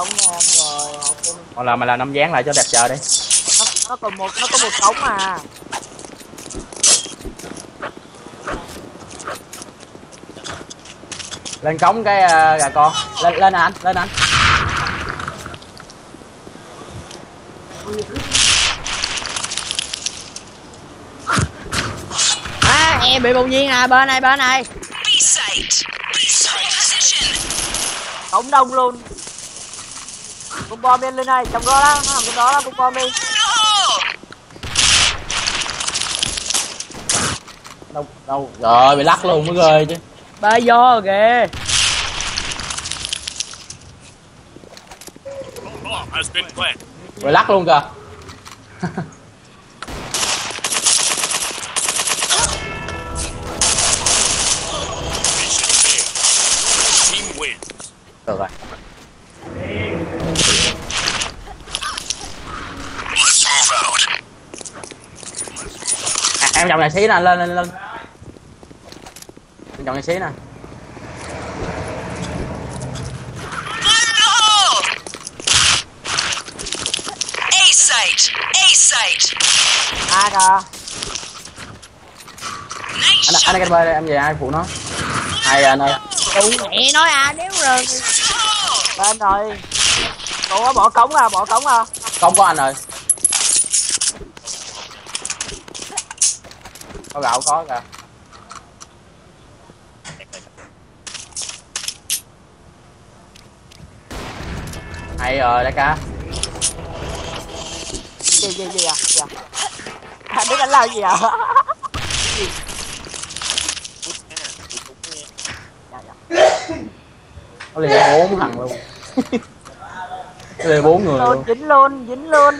cống nha em rồi còn là mày làm năm dáng lại cho đẹp trời đi. Nó nó còn một nó có một cống à lên cống cái ờ, gà con. Lên lên anh lên anh. À em bị bùng nhiên à bên này bên này. Cống đông luôn bom bom lên lên này trong đó đó nó nằm trong đó đó bom bom đi đâu đâu rồi bị lắc luôn mới ghê chứ. Bơi vô kìa. Bị lắc luôn kìa. Được rồi em chồng này xí nè lên lên lên. Em chồng này xí nè. A kìa anh anh cái bơi đây em về ai phụ nó? Hai anh ơi? Mẹ nói à nếu rồi? Lên rồi. Ủa bỏ cống à bỏ cống à. Không có anh ơi có gạo có kìa. Hay rồi đại ca. Gì gì gì à? Dạ. Anh biết anh làm gì à? Có liền bốn thằng luôn. Có liền bốn người luôn. dính luôn dính luôn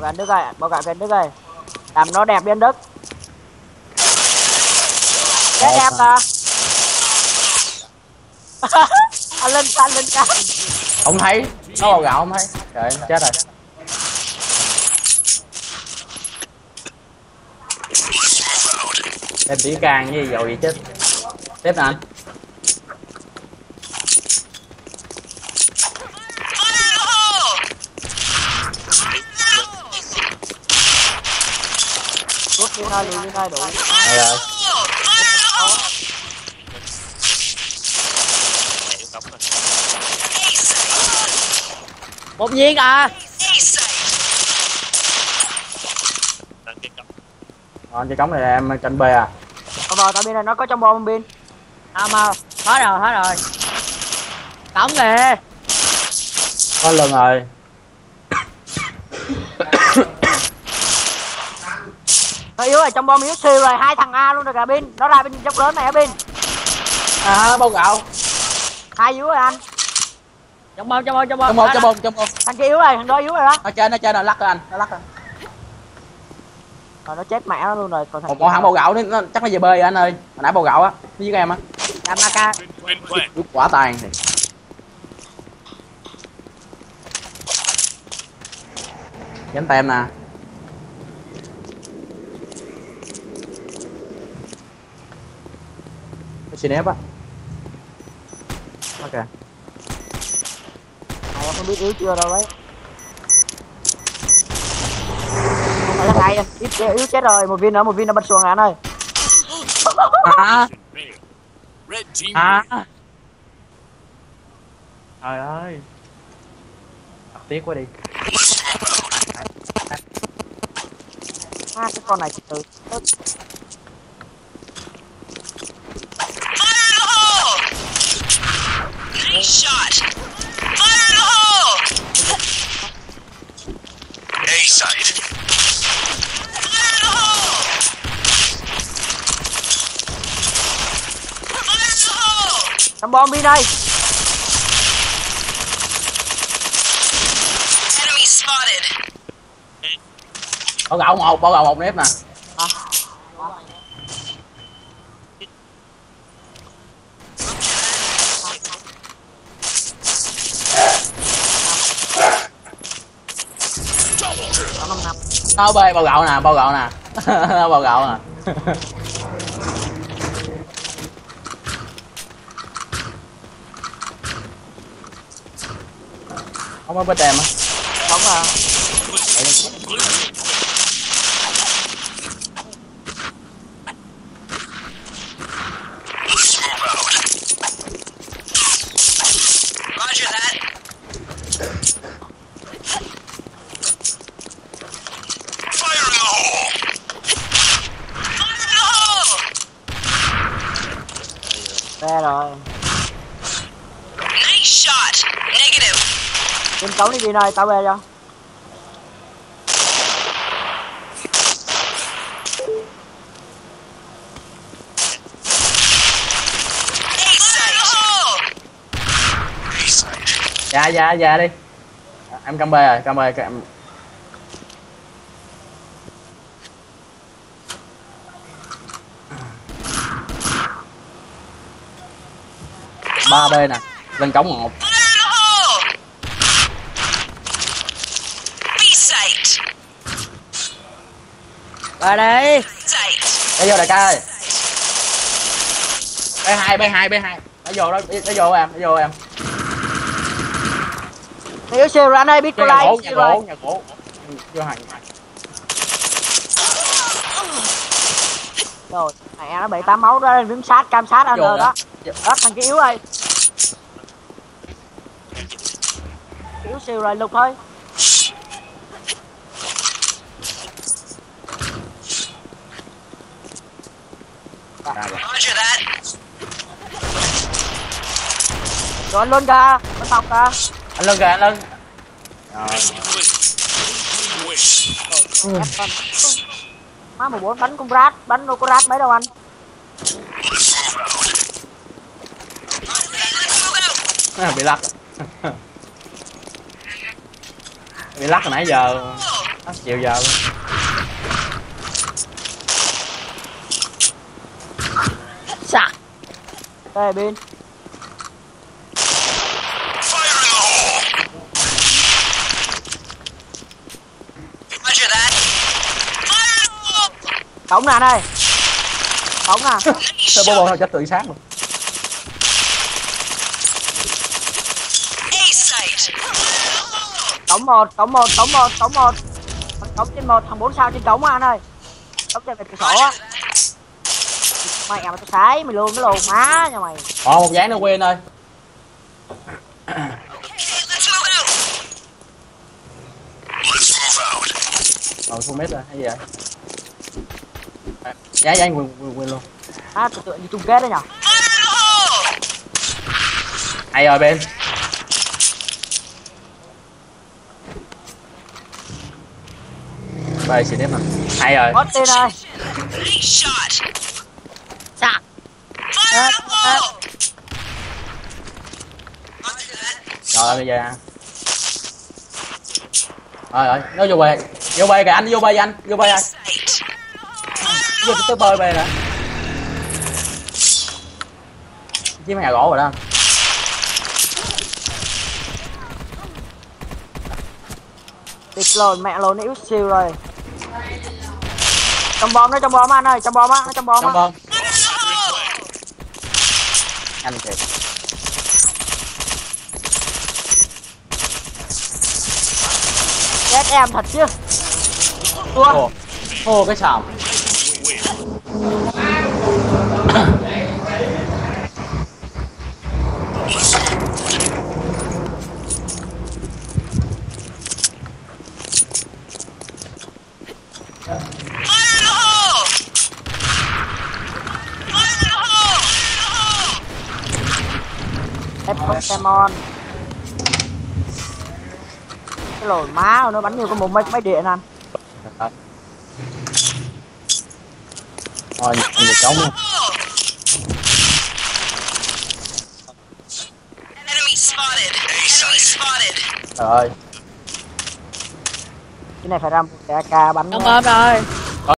gạo gần đức ơi bỏ gạo gần đức ơi làm nó đẹp lên đức. Chết em à. Anh lên anh lên canh không thấy. Nó vào gạo không thấy. Trời chết rồi. Em chỉ càng với dầu gì chết tiếp nè anh rút đi thôi liền đi thôi đủ rồi rồi. Một viên à. A site. còn chơi cống này em tranh b à? Ờ, rồi tao bên này nó có trong bom pin À mà Hết rồi hết rồi. Cổng kìa có lần rồi nó yếu rồi trong bom yếu siêu rồi hai thằng a luôn rồi cả pin nó ra bên dốc lớn này ở pin à bao gạo. Hai yếu rồi anh. Trong bông trong bông trong bông trong một trong một trong một thằng kia yếu rồi thằng đó yếu rồi đó. Ở trên ở trên nó lắc rồi anh nó lắc rồi. Rồi nó chết mẹ nó luôn rồi còn thằng một thằng bao gạo nó, nó chắc nó về bơi rồi anh ơi. Hồi nãy bao gạo á nó với em á. AK been planted. Lúc quả tàn thì Gánh tem nè Cái xin ép á. Ok. Mày không biết yếu chưa đâu đấy. Không phải là yếu, yếu chết rồi. Một viên nữa một viên nó bật xuồng rồi anh ơi. À À. Trời ơi. Tiếc quá đi. À, cái con này từ trong bom pin đây. Enemy spotted. Bao gạo một, bao gạo một nếp nè. À, nó bê bao gạo nè bao gạo nè. Bao gạo nè không có bê tem á Không à. Let's move Kim đi đi nơi tao về cho. Dạ dạ dạ đi em cam bê rồi, cam bê em ba b nè, lên cống một Vào đây. Để vô đại ca ơi b hai b hai b hai nó vô đó nó vô em nó vô em Nếu siêu ra đây biết cô like. nhà gỗ nhà gỗ vô hàng Rồi, mẹ nó bị tám máu đó đứng sát cam sát anh đó. đó Đó thằng kia yếu ơi. Yếu siêu rồi lục thôi. Roger that. Rồi anh lên kìa, nó tọc kìa. anh lên kìa anh lên rồi con. Má 14 bánh con rat, bánh đâu có rat mấy đâu anh. À, bị lắc bị lắc hồi nãy giờ lắc chiều giờ luôn. The hole! Cổng nè ơi. Cổng nè. Sao bô thôi cho tự sát luôn A site. Cổng một, cổng một, cổng một, cổng một. Thằng Cổng trên một, thằng bốn sao trên cổng á anh ơi. Cổng trên vẹt cửa sổ á. Mày à mà tao sái mày luôn cái lồn má nha mày. còn một dáng nữa quên ơi. Còn full mét rồi hay gì vậy? À, giá giá quên quên quên luôn. À tự tượng như chung kết đấy nhở. Hay rồi bên bài xịn em nè hay rồi. Có tên ơi. Rồi bây giờ rồi rồi nó vô bê vô bê kìa anh vô bê anh vô bê anh vô tới bơi bê nè chiếc nhà gỗ rồi đó Địt lồn mẹ lồn yếu siêu rồi. Trong bom nó trong bom anh ơi, trong bom á, nó trong bom trong á. the hole! anh thiệt em thật chứ. Ô ô cái sòng Fire Cái lồn má nó bắn nhiều con một mấy mấy điện anh. Rồi. Thôi, được trống luôn. Hole! Enemy spotted. Enemy spotted. Trời ơi, Cái này phải ra một cái AK bắn. Trong ôm rồi.